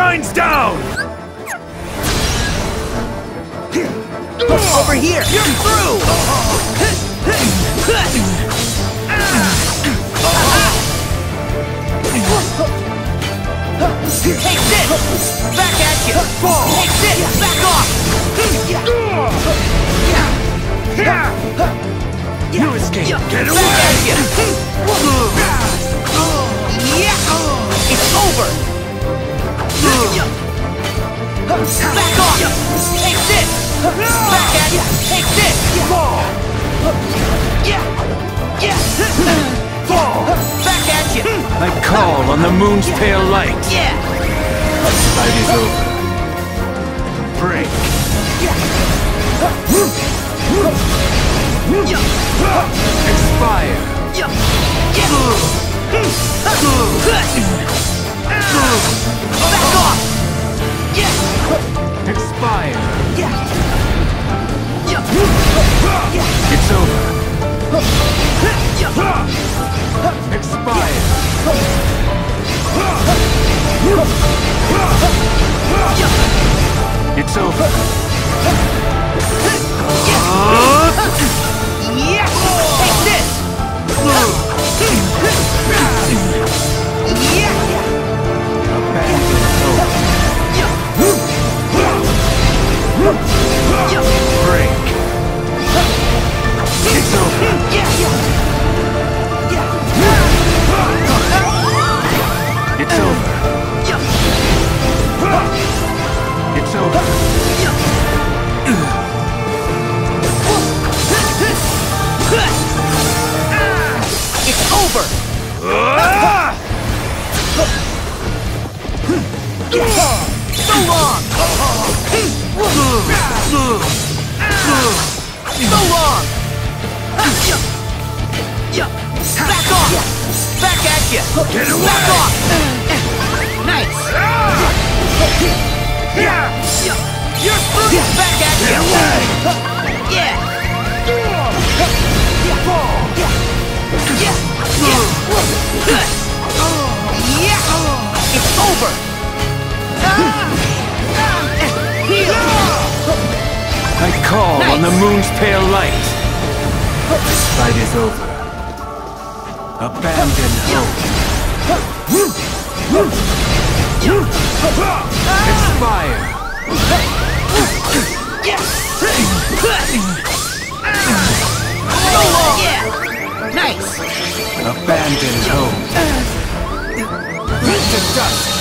shines down! Over here! You're through! Take this! Back at you! Take this! Back off! You escape! Get away! Back at you! It's over! Back off! Take this! Back at you! Take this! Yeah! Yeah! Back at you! I call on the moon's pale light. Yeah! Fight is over. Break. Expire. Yeah! It's you! Get Back away! off! Nice! You're through! Back at Get you! Yeah! Yeah! Oh yeah! It's over! I call on the moon's pale light. This fight is over. Abandon hope. Expire. Yeah! Nice! Abandon hope. Reach to dust.